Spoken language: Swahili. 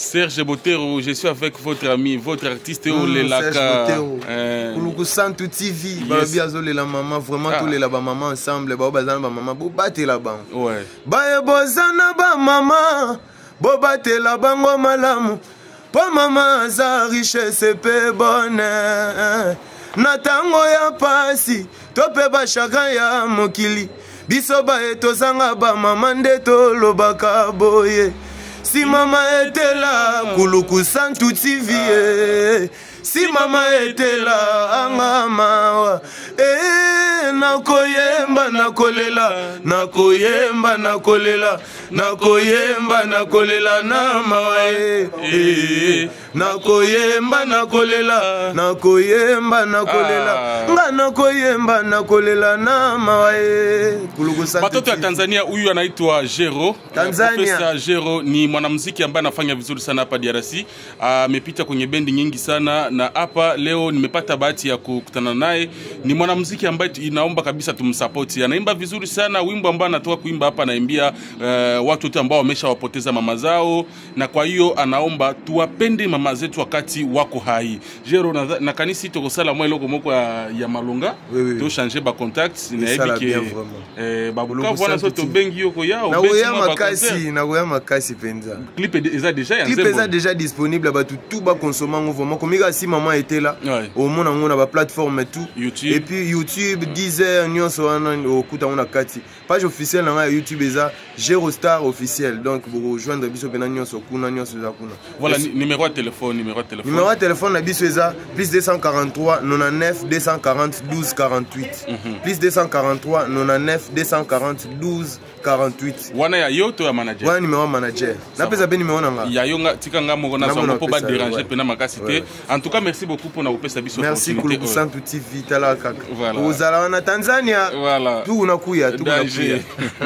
Serge Botero, je suis avec votre ami, votre artiste mm, Ole Laka. Serge Botero. Euh... Santu TV. Balobi azole la maman, vraiment tous ah. les la maman ensemble, ba bazana ba maman, bo la ban. Ouais. Ba bozana ba maman, bo bate la bango malamu. Po maman za richesse pe bonheur. Na tango ya pasi, to pe ba chagrin ya mokili. Biso ba etozanga ba maman nde tolobaka boye. Si mama etela kuluku santu tv ye si mama etela anga mawa e nakoyemba nakolela nakoyemba nakolela nakoyemba nakolela na mawa nakoyemba nakolela nakoyemba nakolela Ah. nga nakoyemba nakolela na mawa Watoto ya Tanzania, huyu anaitwa Jero. Tanzania. Profesa Jero ni mwanamuziki ambaye anafanya vizuri sana hapa DRC. Amepita kwenye bendi nyingi sana, na hapa leo nimepata bahati ya kukutana naye. Ni mwanamziki ambaye tu- inaomba kabisa tumsapoti. Anaimba vizuri sana, wimbo ambao anatoka kuimba hapa anaimbia uh, watu wote ambao wameshawapoteza mama zao, na kwa hiyo anaomba tuwapende mama zetu wakati wako hai. Jero na, na kanisi tokosala mwa eloko moko ya, malonga Oui, oui. to changer ba contact Esala nayebi bien ke vraiment. eh, babukavu wana so tobengi yo koya nakoya makasi nakoya makasi mpenza clip eza déjà ya clip eza déjà disponible bato tout bakonsoma yango vraiment komika si mama etela Ouais. omona yango na baplateforme tout YouTube. et puis youtube 10 nyonso wana okuta yango na kati. Page officielle na ngai ya youtube eza gerostar officiel donc bokojoindre biso mpena nyonso kuna nyonso eza kuna. Voilà numéro ya telefone numéro ya telefone numéro ya telefone na biso eza plus 243 99 240 12 48 plus 243 99 240 12 48 wana ya yo to ya manager. Wana numéro ya manager. Napesa mpe numéro na nga ya yo tika nga moko nazwa mpo badéranger mpena makasi te. En tout cas merci beaucoup mpona kopesa biso merci opportunité kuluku oyo. santu tv tala kaka. Ozala wana tanzania Voilà. unakuya nakuya tuku Danger. nakuya